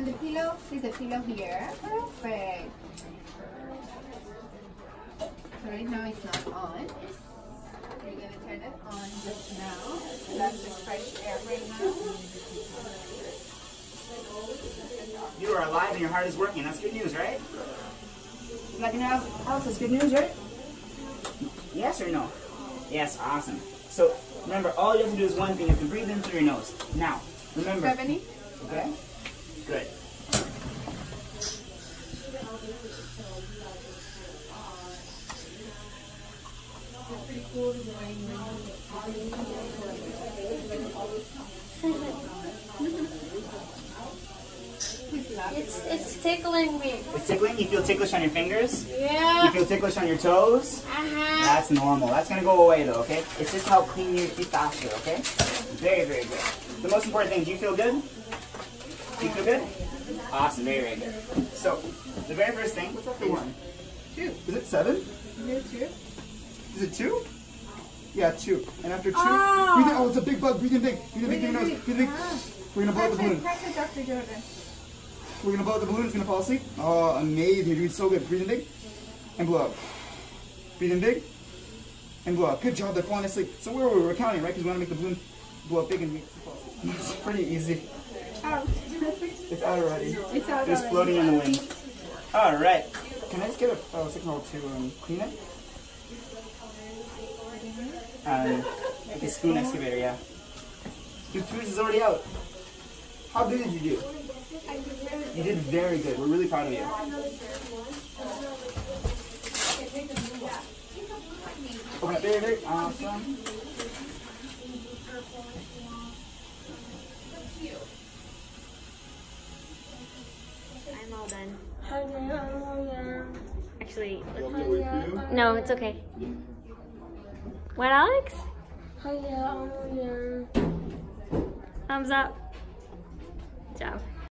on the pillow. There's a pillow here. Perfect. So right now it's not on. We're gonna turn it on just now. That's just fresh air right now. You are alive and your heart is working. That's good news, right? Nothing else? That's good news, right? Yes or no? Yes, awesome. So remember, all you have to do is one thing. You have to breathe in through your nose. Now, remember. 70. Okay? It's it's tickling me. It's tickling? You feel ticklish on your fingers? Yeah. You feel ticklish on your toes? Uh-huh. That's normal. That's gonna go away though, okay? It's just to help clean your teeth faster, okay? Very, very good. The most important thing, do you feel good? Do you feel good? Awesome, very, very good. So, the very first thing, what's after one? Two. Is it seven? Here two. Is it two? Yeah, two. And after two, Oh. breathe in. Oh, it's a big bug. Breathe in big. Breathe in big. Breathe in big. Breathe in big. We're gonna blow out the balloon. press Dr. Jordan. We're gonna blow out the balloon. It's gonna fall asleep. Oh, amazing. You're doing so good. Breathe in big and blow out. Breathe in big and blow out. Good job. They're falling asleep. So where were we? We're counting, right? Because we want to make the balloon blow up big and make it fall asleep. It's pretty easy. Out. It's out already. It's out Just already. floating in the wind. All right. Can I just get a uh, signal to um, clean it? Um, like a spoon excavator, yeah. Your tooth is already out. How good did you do? You did very good. We're really proud of you. Open up very, very awesome. I'm all done. Hello. Actually, no, it's okay. What, Alex? Hello. Thumbs up. Good job.